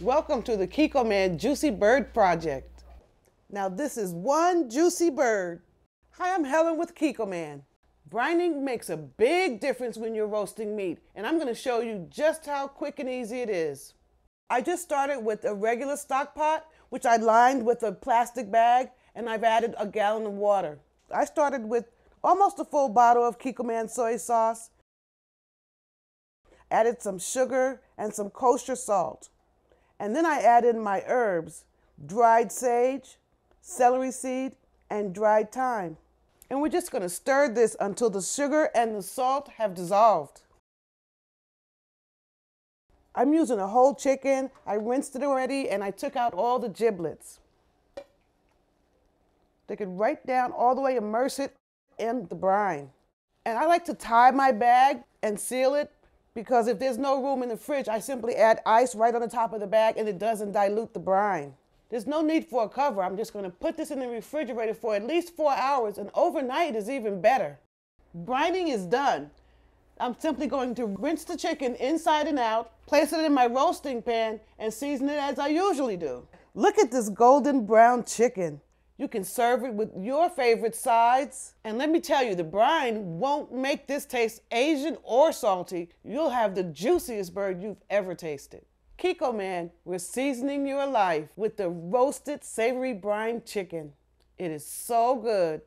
Welcome to the Kikkoman Juicy Bird Project. Now this is one juicy bird. Hi, I'm Helen with Kikkoman. Brining makes a big difference when you're roasting meat, and I'm gonna show you just how quick and easy it is. I just started with a regular stock pot, which I lined with a plastic bag, and I've added a gallon of water. I started with almost a full bottle of Kikkoman soy sauce, added some sugar and some kosher salt. And then I add in my herbs, dried sage, celery seed, and dried thyme. And we're just gonna stir this until the sugar and the salt have dissolved. I'm using a whole chicken. I rinsed it already and I took out all the giblets. Take it right down all the way, immerse it in the brine. And I like to tie my bag and seal it because if there's no room in the fridge, I simply add ice right on the top of the bag and it doesn't dilute the brine. There's no need for a cover. I'm just gonna put this in the refrigerator for at least four hours and overnight is even better. Brining is done. I'm simply going to rinse the chicken inside and out, place it in my roasting pan, and season it as I usually do. Look at this golden brown chicken. You can serve it with your favorite sides. And let me tell you, the brine won't make this taste Asian or salty. You'll have the juiciest bird you've ever tasted. Kikkoman, we're seasoning your life with the roasted savory brine chicken. It is so good.